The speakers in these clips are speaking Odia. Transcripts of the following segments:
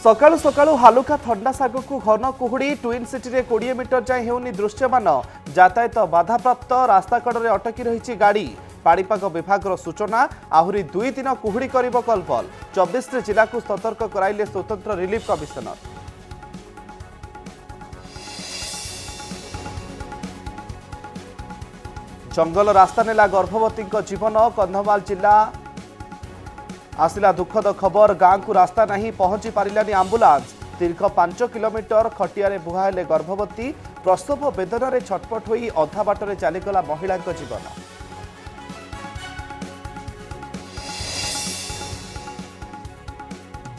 ସକାଳୁ ସକାଳୁ ହାଲୁକା ଥଣ୍ଡା ଶାଗକୁ ଘନ କୁହୁଡ଼ି ଟ୍ୱିନ୍ ସିଟିରେ କୋଡ଼ିଏ ମିଟର ଯାଏଁ ହେଉନି ଦୃଶ୍ୟମାନ। ଯାତାୟତ ବାଧାପ୍ରାପ୍ତ ରାସ୍ତାକଡ଼ରେ ଅଟକି ରହିଛି ଗାଡ଼ି। ପାଣିପାଗ ବିଭାଗର ସୂଚନା ଆହୁରି ଦୁଇ ଦିନ କୁହୁଡ଼ି କରିବ କଲବଲ। ଚବିଶଟି ଜିଲ୍ଲାକୁ ସତର୍କ କରାଇଲେ ସ୍ୱତନ୍ତ୍ର ରିଲିଫ କମିଶନର। ଜଙ୍ଗଲ ରାସ୍ତା ନେଲା ଗର୍ଭବତୀଙ୍କ ଜୀବନ କନ୍ଧମାଳ ଜିଲ୍ଲା ଆସିଲା ଦୁଃଖଦ ଖବର ଗାଁକୁ ରାସ୍ତା ନାହିଁ ପହଞ୍ଚି ପାରିଲାନି ଆମ୍ବୁଲାନ୍ସ। ଦୀର୍ଘ ପାଞ୍ଚ କିଲୋମିଟର ଖଟିଆରେ ବୁହା ହେଲେ ଗର୍ଭବତୀ। ପ୍ରସବ ବେଦନାରେ ଛଟପଟ ହୋଇ ଅଧା ବାଟରେ ଚାଲିଗଲା ମହିଳାଙ୍କ ଜୀବନ।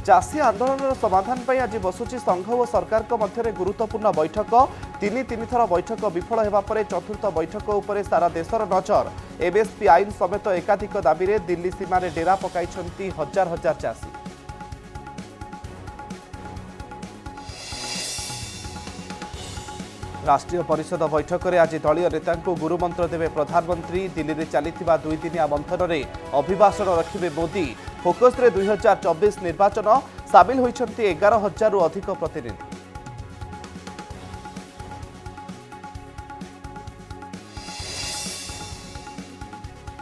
ଚାଷୀ ଆନ୍ଦୋଳନର ସମାଧାନ ପାଇଁ ଆଜି ବସୁଛି ସଂଘ ଓ ସରକାରଙ୍କ ମଧ୍ୟରେ ଗୁରୁତ୍ୱପୂର୍ଣ୍ଣ ବୈଠକ ତିନି ତିନିଥର ବୈଠକ ବିଫଳ ହେବା ପରେ ଚତୁର୍ଥ ବୈଠକ ଉପରେ ସାରା ଦେଶର ନଜର ଏମ୍ଏସ୍ପି ଆଇନ ସମେତ ଏକାଧିକ ଦାବିରେ ଦିଲ୍ଲୀ ସୀମାରେ ଡେରା ପକାଇଛନ୍ତି ହଜାର ହଜାର ଚାଷୀ ରାଷ୍ଟ୍ରୀୟ ପରିଷଦ ବୈଠକରେ ଆଜି ଦଳୀୟ ନେତାଙ୍କୁ ଗୁରୁମନ୍ତ୍ର ଦେବେ ପ୍ରଧାନମନ୍ତ୍ରୀ ଦିଲ୍ଲୀରେ ଚାଲିଥିବା ଦୁଇଦିନିଆ ମନ୍ଥନରେ ଅଭିଭାଷଣ ରଖିବେ ମୋଦି ଫୋକସରେ ଦୁଇ ହଜାର ଚବିଶ ନିର୍ବାଚନ ସାମିଲ ହୋଇଛନ୍ତି ଏଗାର ହଜାରରୁ ଅଧିକ ପ୍ରତିନିଧି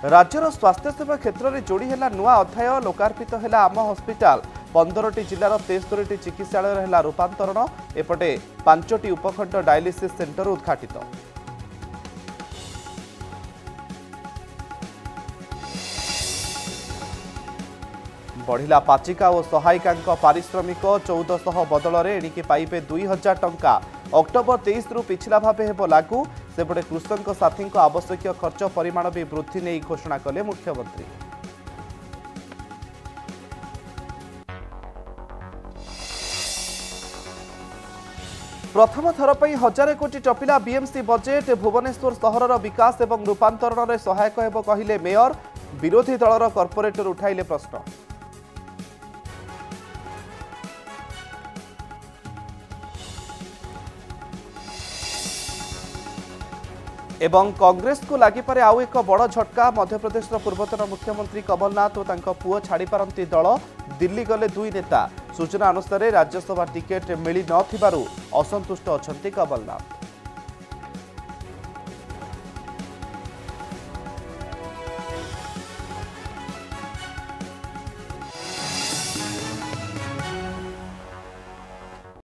ରାଜ୍ୟର ସ୍ୱାସ୍ଥ୍ୟସେବା କ୍ଷେତ୍ରରେ ଯୋଡ଼ି ହେଲା ନୂଆ ଅଧ୍ୟାୟ ଲୋକାର୍ପିତ ହେଲା ଆମ ହସ୍ପିଟାଲ ପନ୍ଦରଟି ଜିଲ୍ଲାର ତେସ୍ତରୀଟି ଚିକିତ୍ସାଳୟର ହେଲା ରୂପାନ୍ତରଣ ଏପଟେ ପାଞ୍ଚଟି ଉପଖଣ୍ଡ ଡାୟାଲିସିସ୍ ସେଣ୍ଟର ଉଦ୍ଘାଟିତ ବଢ଼ିଲା ପାଚିକା ଓ ସହାୟିକାଙ୍କ ପାରିଶ୍ରମିକ ଚଉଦଶହ ବଦଳରେ ଏଣିକି ପାଇବେ ଦୁଇ ହଜାର ଟଙ୍କା। ଅକ୍ଟୋବର ତେଇଶରୁ ପିଛିଲା ଭାବେ ହେବ ଲାଗୁ। ସେପଟେ କୃଷକ ସାଥୀଙ୍କ ଆବଶ୍ୟକୀୟ ଖର୍ଚ୍ଚ ପରିମାଣ ବି ବୃଦ୍ଧି ନେଇ ଘୋଷଣା କଲେ ମୁଖ୍ୟମନ୍ତ୍ରୀ। ପ୍ରଥମ ଥର ପାଇଁ ହଜାରେ କୋଟି ଟପିଲା ବିଏମ୍ସି ବଜେଟ୍। ଭୁବନେଶ୍ୱର ସହରର ବିକାଶ ଏବଂ ରୂପାନ୍ତରଣରେ ସହାୟକ ହେବ କହିଲେ ମେୟର। ବିରୋଧୀ ଦଳର କର୍ପୋରେଟର ଉଠାଇଲେ ପ୍ରଶ୍ନ। ଏବଂ କଂଗ୍ରେସକୁ ଲାଗିପାରେ ଆଉ ଏକ ବଡ଼ ଝଟକା। ମଧ୍ୟପ୍ରଦେଶର ପୂର୍ବତନ ମୁଖ୍ୟମନ୍ତ୍ରୀ କମଲନାଥ ଓ ତାଙ୍କ ପୁଅ ଛାଡ଼ିପାରନ୍ତି ଦଳ। ଦିଲ୍ଲୀ ଗଲେ ଦୁଇ ନେତା। ସୂଚନା ଅନୁସାରେ ରାଜ୍ୟସଭା ଟିକେଟ୍ ମିଳିନଥିବାରୁ ଅସନ୍ତୁଷ୍ଟ ଅଛନ୍ତି କମଲନାଥ।